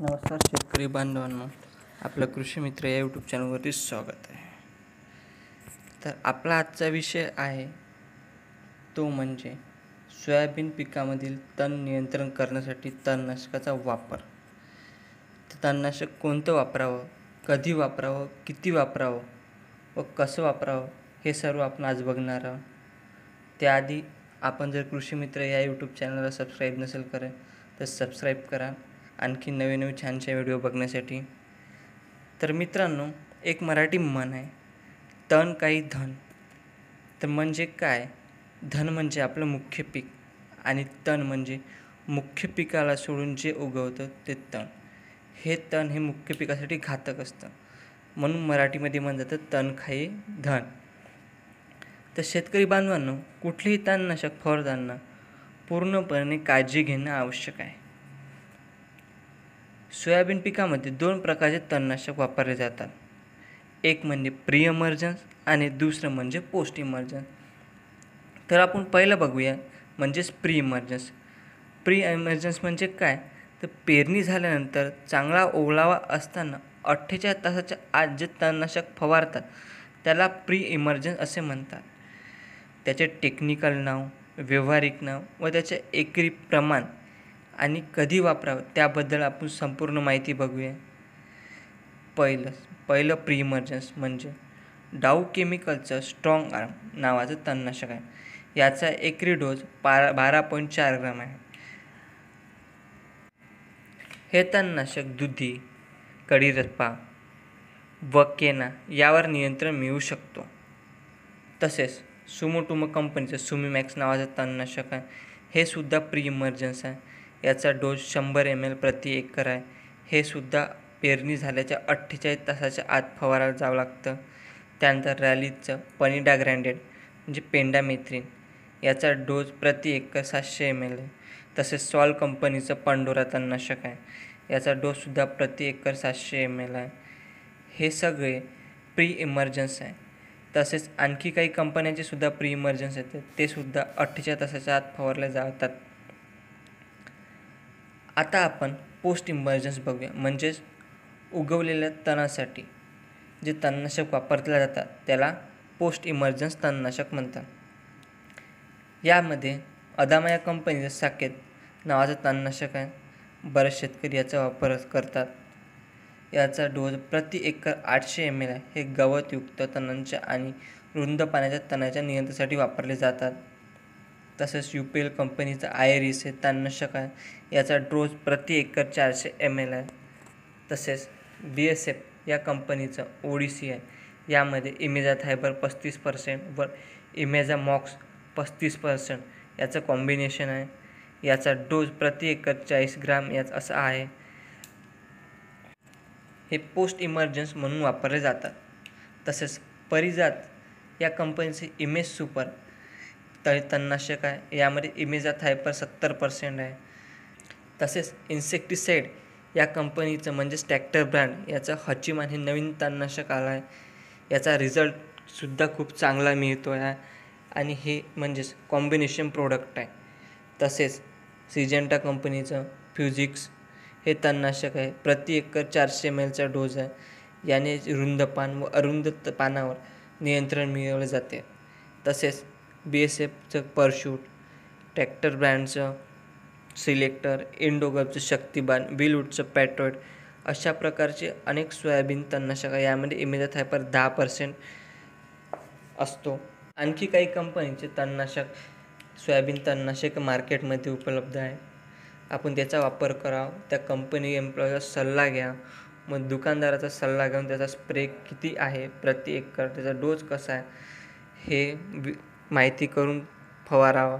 नमस्कार शेतकरी बांधवांनो आपलं कृषी मित्र या यूट्यूब चॅनलवरती स्वागत आहे. तर आपला आजचा विषय आहे तो म्हणजे सोयाबीन पिकामधील तण नियंत्रण करण्यासाठी तणनाशकाचा वापर. तर तणनाशक कोणतं वापरावं कधी वापरावं किती वापरावं व कसं वापरावं हे सर्व आपण आज बघणार आहोत. त्याआधी आपण जर कृषी मित्र या यूट्यूब चॅनलला सबस्क्राईब नसेल करेल तर सबस्क्राईब करा. आणखी नवे नवे छानशा व्हिडिओ बघण्यासाठी. तर मित्रांनो एक मराठी मन आहे तण काही धन. तर म्हणजे काय? धन म्हणजे आपलं मुख्य पीक आणि तण म्हणजे मुख्य पिकाला सोडून जे उगवतं ते तण हे तण हे मुख्य पिकासाठी घातक असतं. म्हणून मराठीमध्ये म्हणलं जातं तण खाई धन. तर शेतकरी बांधवांनो कुठलीही तणनाशक फवारताना पूर्णपणे काळजी घेणं आवश्यक आहे. सोयाबीन पिकामध्ये दोन प्रकारचे तणनाशक वापरले जातात. एक म्हणजे प्री इमर्जन्स आणि दुसरं म्हणजे पोस्ट इमर्जन्स तर आपण पहिलं बघूया म्हणजेच प्री इमर्जन्स प्री इमर्जन्स म्हणजे काय? तर पेरणी झाल्यानंतर चांगला ओलावा असताना अठ्ठेचाळीस तासाच्या आत जे तणनाशक फवारतात त्याला प्री इमर्जन्स असे म्हणतात. त्याचे टेक्निकल नाव व्यावहारिक नाव व त्याचे एकरी प्रमाण आणि कधी वापरावं त्याबद्दल आपण संपूर्ण माहिती बघूया. पहिलं पहिलं प्री इमर्जन्स म्हणजे डाऊ केमिकलचं स्ट्रॉंग आर्म नावाचं तणनाशक आहे. याचा एकरी डोस बारा बारा पॉईंट चार ग्राम आहे. हे तणनाशक दुधी कडीरप्पा व केना यावर नियंत्रण मिळू शकतो. तसेच सुमोटुमो कंपनीचं सुमीमॅक्स नावाचं तणनाशक आहे. हे सुद्धा प्री इमर्जन्स आहे. याचा डोस शंभर एम एल प्रति एकर आहे. हे सुद्धा पेरणी झाल्याच्या अठ्ठेचाळीस तासाच्या आत फवारायला जावं लागतं. त्यानंतर रॅलीचं पनिडा ग्रँडेड म्हणजे पेंडामेथ्रिन याचा डोस प्रति एकर सातशे एम एल आहे. तसेच सॉल कंपनीचं पांडोरा तणनाशक आहे. याचा डोससुद्धा प्रति एकर सातशे एम एल आहे. हे सगळे प्री इमर्जन्स आहे. तसेच आणखी काही कंपन्यांचे सुद्धा प्री इमर्जन्स येते ते सुद्धा अठ्ठेचाळीस तासाच्या आत फवारले जातात. आता आपण पोस्ट इमर्जन्स बघूया. म्हणजेच उगवलेल्या तणासाठी जे तणनाशक वापरल्या जातात त्याला पोस्ट इमर्जन्स तणनाशक म्हणतात. यामध्ये अदामा या कंपनीचं साकेत नावाचं तणनाशक आहे. बरेच शेतकरी याचा वापर करतात. याचा डोस प्रति एकर आठशे एम एल आहे. हे गवतयुक्त तणांच्या आणि रुंद पाण्याच्या तणाच्या नियंत्रणासाठी वापरले जातात. तसेच यू पी एल कंपनीचं आयरिस हे तणनाशक आहे. याचा डोस प्रति एकर चारशे एम एल आहे. तसेच बी एस एफ या कंपनीचं ओडिसी आहे. यामध्ये इमेजा थायबर पस्तीस पर्सेंट व इमेजा मॉक्स पस्तीस पर्सेंट याचं कॉम्बिनेशन आहे. याचा डोस प्रति एकर चाळीस ग्राम याचा असा आहे. हे पोस्ट इमर्जन्स म्हणून वापरले जातात. तसेच परिजात या कंपनीचे इमेज सुपर तळी तणनाशक आहे. यामध्ये इमेजा थायपर सत्तर पर्सेंट आहे. तसेच इन्सेक्टिसाईड या कंपनीचं म्हणजेच टॅक्टर ब्रँड याचं हचिमान हे नवीन तणनाशक आलं आहे याचा रिझल्टसुद्धा खूप चांगला मिळतो आहे आणि हे म्हणजेच कॉम्बिनेशन प्रोडक्ट आहे. तसेच सिजेंटा कंपनीचं फ्युजिक्स हे तणनाशक आहे. प्रति एकर चारशे एम एलचा डोस आहे. याने रुंद पान व अरुंद पानावर नियंत्रण मिळवले जाते. तसेच बी एस एफचं परशूट ट्रॅक्टर ब्रँडचं सिलेक्टर इंडोगबचं शक्तिबान विलवूडचं पॅट्रोइड अशा प्रकारचे अनेक सोयाबीन तणनाशक आहे यामध्ये इमेजा थायपर दहा पर्सेंट असतो. आणखी काही कंपनीचे तणनाशक सोयाबीन तणनाशक मार्केटमध्ये उपलब्ध आहे. आपण त्याचा वापर करावा. त्या कंपनी एम्प्लॉईचा सल्ला घ्या. मग दुकानदाराचा सल्ला घेऊन त्याचा स्प्रे किती आहे प्रति एकर त्याचा डोज कसा आहे हे वि माहिती करून फवारावा.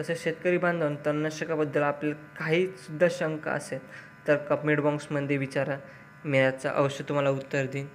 तसेच शेतकरी बांधव तणनाशकाबद्दल आपल्याला काहीसुद्धा शंका असेल तर कमेंट बॉक्समध्ये विचारा. मी याचं अवश्य तुम्हाला उत्तर देईन.